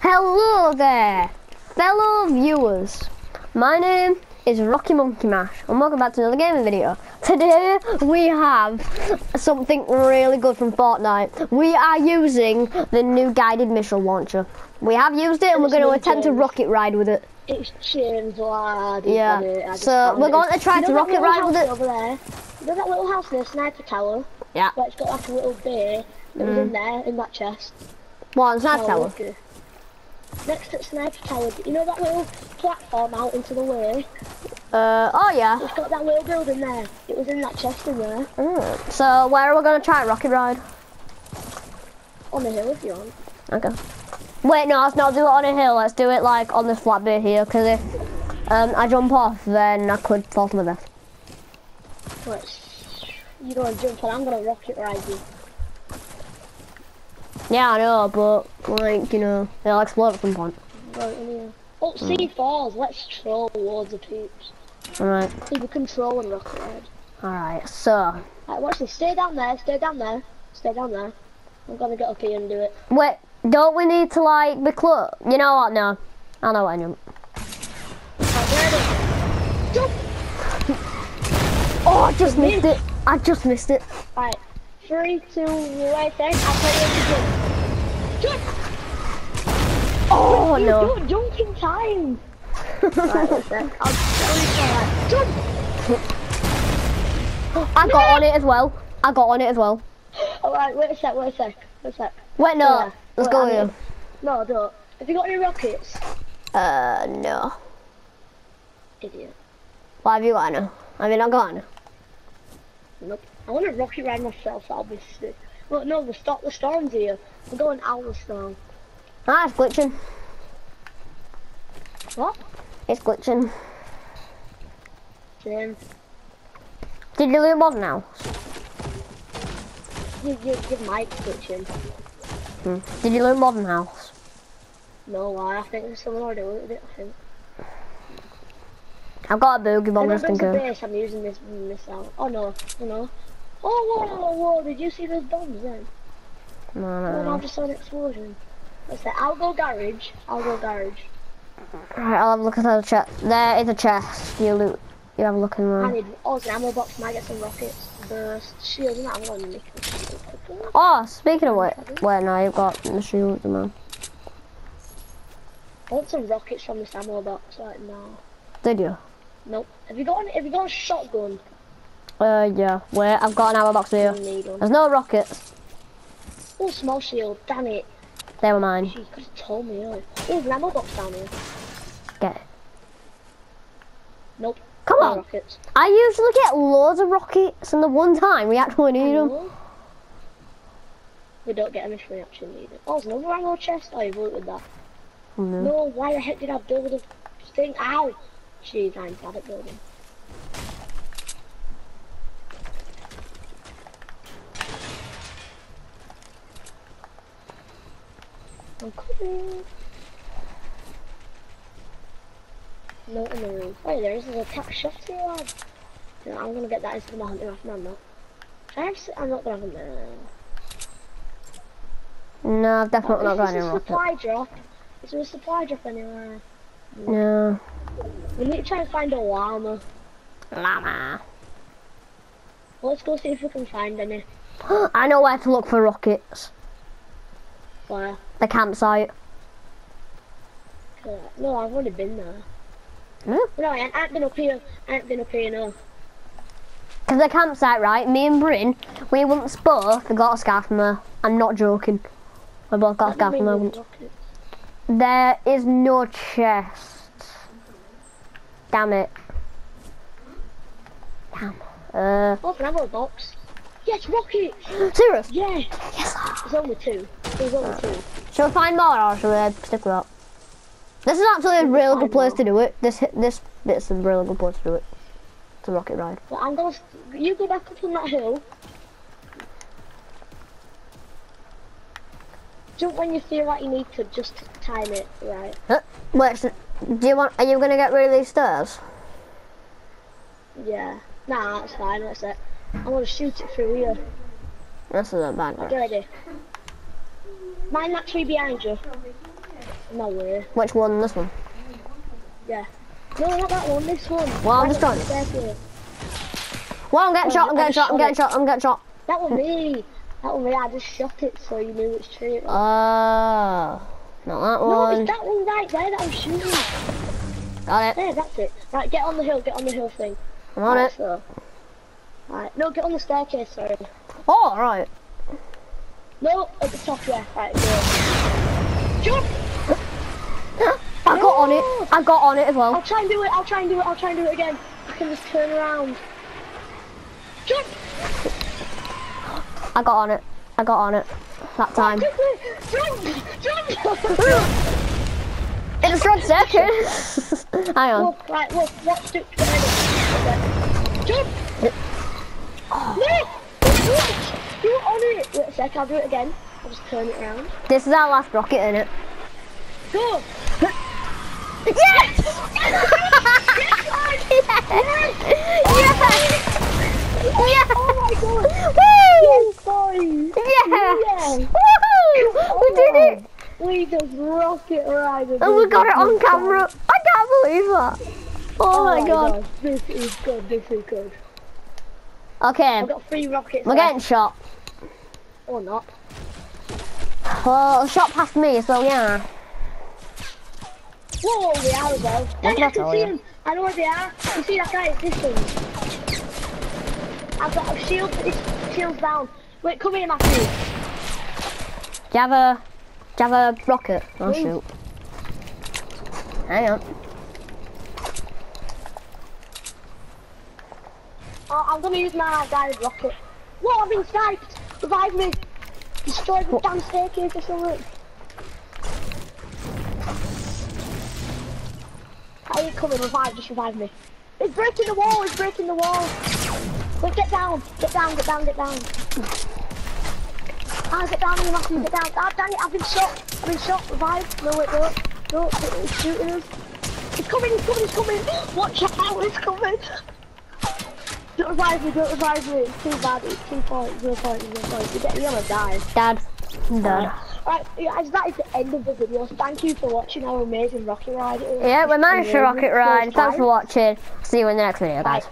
Hello there, fellow viewers. My name is Rockymunkymash, and welcome back to another gaming video. Today we have something really good from Fortnite. We are using the new guided missile launcher. We have used it, and we're going to attempt to rocket ride with it. It's James lad. Yeah. So we're going to try to rocket ride with it. Over there. You know that little house there, Sniper Tower? Yeah. Where it's got like a little bay that was in mm. there, in that chest. What, Sniper Oh, Tower? Next to Sniper Tower, you know that little platform out into the way? Uh, oh yeah. It's got that little building there. It was in that chest in there. Mm. So where are we going to try rocket ride? On the hill if you want. Okay. Wait, no, let's not do it on a hill. Let's do it like on this flat bit here, because if um, I jump off, then I could fall to my death. Let's, you don't jump and I'm gonna rocket ride you. Yeah, I know, but like you know, it'll explode at some point. Right here. Oh, hmm. C4s, let's troll loads of peeps. All right, People control and rocket ride. all right. So Right, watch this. Stay down there. Stay down there. Stay down there. I'm gonna get up here and do it. wait, don't we need to like be close? You know what? No, I know what I jump. Right. Jump! Oh, I just missed it. I just missed it. Right. Three, two, wait there. I'll tell you when to jump. Jump! Oh no. don't jump in time. right, wait. I'll tell you when. Jump! I got on it as well. I got on it as well. Alright, wait a sec, wait a sec. Wait a sec. Wait, no. Yeah. Let's Wait, go here. No, don't. Have you got any rockets? Uh, no. Idiot. What have you got? No. Have you not got any? Nope. I want to rocket ride myself, sick. Look, no, the stop the storm's here. We're going out the storm. Ah, it's glitching. What? It's glitching. James. Did you lose one now? You, you, your mic's glitching. Hmm. Did you learn Modern House? No, why? I think there's someone already looked it, I think. I've got a boogie bomb When just I in go to case. base, I'm using this missile. Oh no, oh no. Oh, whoa, whoa, whoa, did you see those bombs then? No, no, no, just saw an explosion. What's that? I'll go garage. I'll go garage. Right, I'll have a look at the chest. There is a chest. You loot. You have a look in I need, oh, it's an ammo box, might get some rockets. Burst, shield, and that. I'm gonna nick it. Oh, speaking of which, wait, no, you've got the shield, the man. I want some rockets from this ammo box right now. Did you? Nope. Have you got an, have you got a shotgun? Uh, yeah. Wait, I've got an ammo box here. I. There's no rockets. Oh, small shield. Damn it. They were mine. She could have told me earlier. Oh, there's an ammo box down here. Get it. Nope. Come no on. rockets. I usually get loads of rockets, and the one time we actually need them. We don't get them if we actually need it. Oh, there's another ammo chest. Oh, you've looted that. No. No, why the heck did I build a thing? Ow! Jeez, I'm bad at building. I'm coming. No in the room. Oh, there is a attack shot here, lad. Yeah, I'm gonna get that instead of my hunting rifle. No, I'm not. Can I have, I'm not gonna have them there. No, I've definitely not Is got any a rockets. supply drop? Is there a supply drop anywhere? No. We need to try and find a llama. Llama. Let's go see if we can find any. I know where to look for rockets. Where? The campsite. Uh, no, I've already been there. No. No, I ain't, been up here. I ain't been up here, no. Because the campsite, right? Me and Bryn, we once both got a scar from there. I'm not joking. We both got a That doesn't from there once. There is no chest. Damn it. Damn. Uh, Oh, an ammo box. Yes, rockets! serious? Yeah! Yes. There's only two. There's only two. Shall we find more or shall we stick with that? This is actually a really good place to do it. This this bit's a really good place to do it. It's a rocket ride. But I'm gonna. You go back up on that hill. Jump when you feel like you need to, just time it right. Huh? Wait, so, do you want? Are you gonna get rid of these stairs? Yeah. Nah, that's fine. That's it. I'm gonna shoot it through here. This is a bad Get ready. Mind that tree behind you. No way. Which one? This one. Yeah. No, not that one. This one. Well, I'm just trying. Well, I'm getting Oh, shot. I'm getting just shot. I'm getting shot. I'm getting shot. That one me. That one me. I just shot it so you knew which tree it was. Oh, not that one. no, it's that one right there that I'm shooting. Got it. There, that's it. Right, get on the hill. Get on the hill thing. I'm on right, it. So. Right, no, get on the staircase. Sorry. Oh, all right. No, at the top. Yeah. Right. Go. Jump. I got on it. I got on it as well. I'll try and do it. I'll try and do it. I'll try and do it again. I can just turn around. Jump. I got on it. I got on it. That oh, time. Quickly. Jump. Jump. It destroyed staircase. Hang on. Look, right, look, watch it. Jump! Oh. No! You were on it! Wait a sec, I'll do it again. I'll just turn it around. This is our last rocket in it. Go! Yes! yes! Yes! Oh my god! Woo! Yes! Yes! Yes! We did it! Oh, we just rocket ride And we got it on camera. I can't believe that. Oh, oh my god. This is good, this is good. Okay, I've got three rockets we're left. getting shot. Or not. Well, shot past me, so yeah. Whoa, they are as well. What Dang, I can see them. I know where they are. You see that guy at distance. I've got a shield. It's shields down. Wait, come here, Matthew. Do you have a, do you have a rocket? Oh, Mm. shoot. Hang on. Oh, I'm gonna use my guided rocket. Whoa, I've been sniped. Revive me. Destroy the damn staircase or something. Are you coming? Revive, just revive me. It's breaking the wall, it's breaking the wall. Wait, get down, get down, get down, get down. Ah, get down, you Matthew, get down. Ah, dang it, I've been shot. I've been shot, revive. No, wait, no. No, it's shooting us. It's coming, it's coming, it's coming. Watch out, it's coming. Don't revive me, don't revive me. It's too bad, it's too far, it's no point, it's no point. You're, get- you're gonna die. Dad. I'm dead. Right, guys, that is the end of the video. Thank you for watching our amazing rocket ride. Yeah, we managed to rocket ride. Thanks for watching. See you in the next video, guys. Bye.